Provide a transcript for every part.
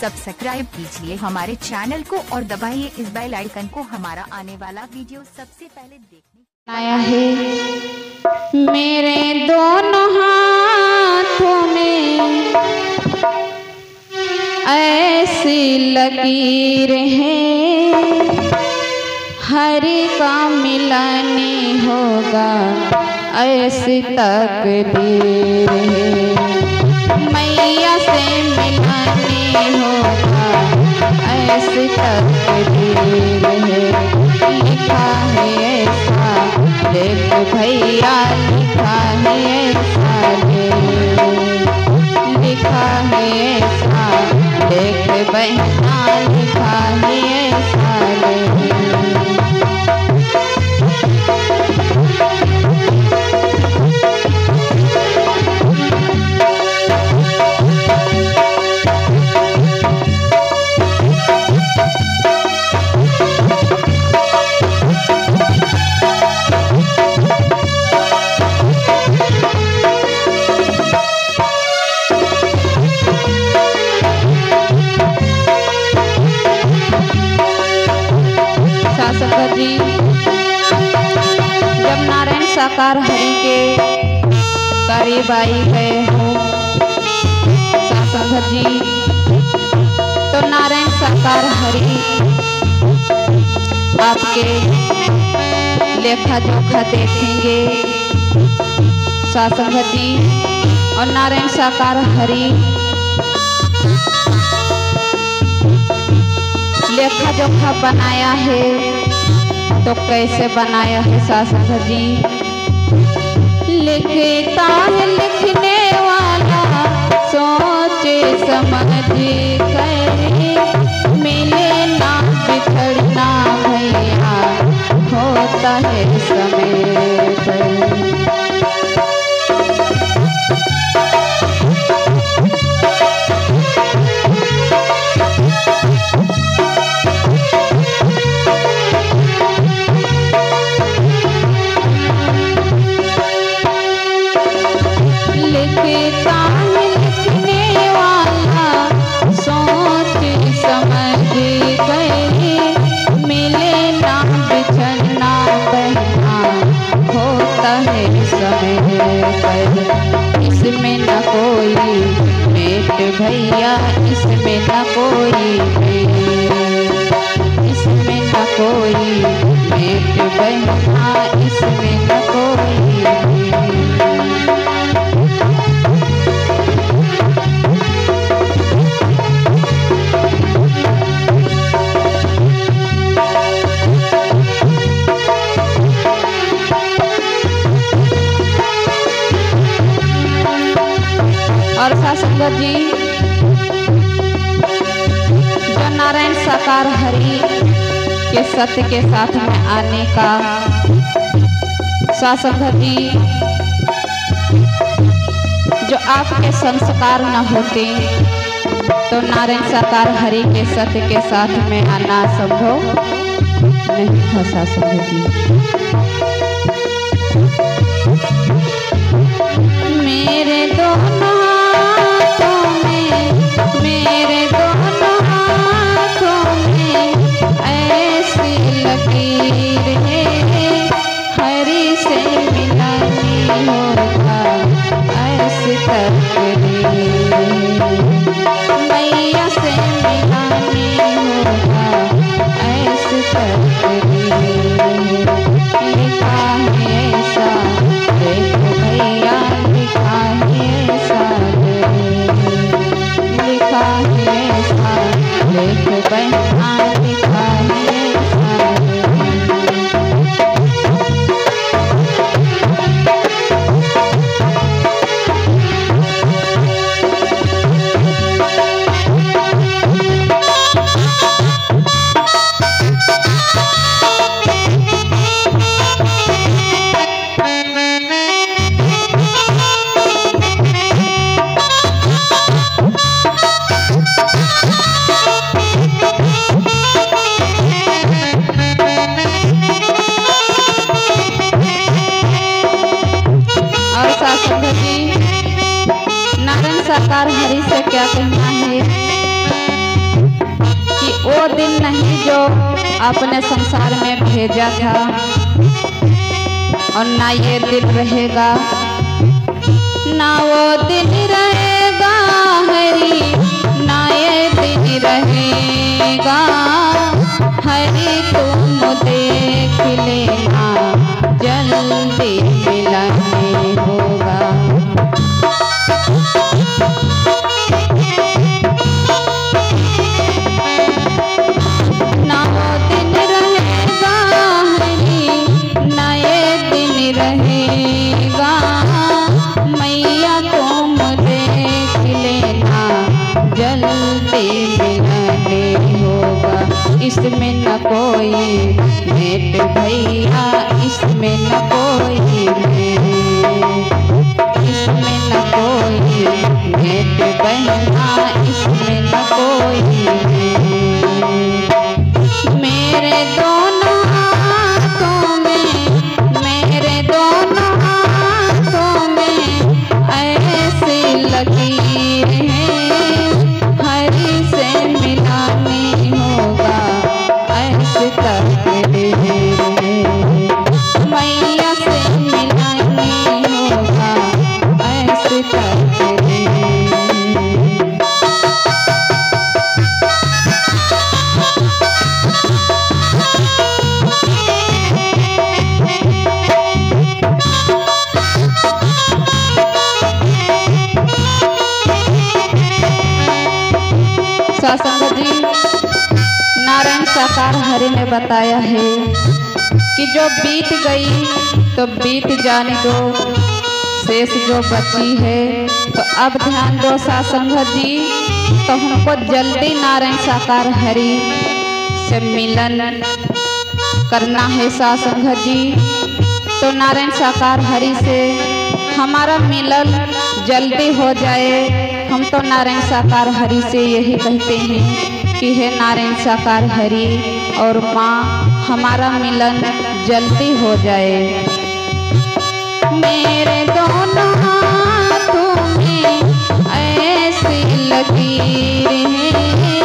Subscribe कीजिए हमारे channel को और दबाइए इस बेल आइकन को। हमारा आने वाला वीडियो सबसे पहले देखने आया है। मेरे दोनों हाथों में ऐसी लकीर है हरि का मिलन होगा ऐसी तकदीर है मैया से होगा ऐसे तकदीर लिखा देख भैया लिखा है ऐसा। देख बहना लिखा है जी जब नारायण साकार हरि के करीब आई गए हो शासक जी तो नारायण साकार हरि आपके लेखा जोखा देखेंगे। शासक जी और नारायण साकार हरि लेखा जोखा बनाया है। तो कैसे बनाया है सास जी। लिखता है लिखने वाला सोचे समझ। भैया इसमें ना कोई इसमें ना कोई मेट बहना के सत्य के साथ में आने का शासंगर जी आपके संस्कार न होते तो नारायण साकार हरि के सत्य के साथ में आना संभव नहीं था शासंगर जी क्या कहना है कि वो दिन नहीं जो अपने संसार में भेजा था। और ना ये दिन रहेगा, ना वो दिन रहेगा, हरी, ना ये दिन रहेगा। हरी, तुम देख लेना। इसमें न कोई भेंट भैया इसमें न कोई साकार हरि ने बताया है कि जो बीत गई तो बीत जाने दो। शेष जो बची है तो अब ध्यान दो सासंग जी। तो हमको जल्दी नारायण साकार हरि से मिलन करना है सासंग जी। तो नारायण साकार हरि से हमारा मिलन जल्दी हो जाए। हम तो नारायण साकार हरि से यही कहते हैं। कि हे नारायण साकार हरि और माँ, हमारा मिलन जल्दी हो जाए। मेरे दोनों हाथों में ऐसी लकीर है,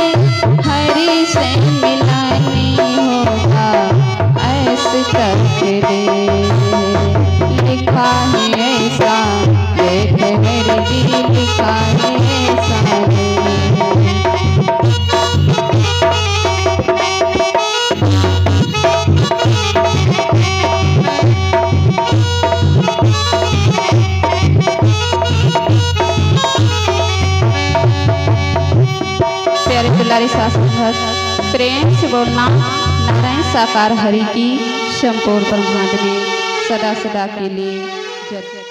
हरि से मिलानी होगा, ऐसे करके दे। लिखा है ऐसा, देख लिखा है ऐसा। दुलारी शास्त्र प्रेम से बोलना नारायण साकार हरि की संपूर्ण ब्रह्मांड में सदा सदा के लिए जय।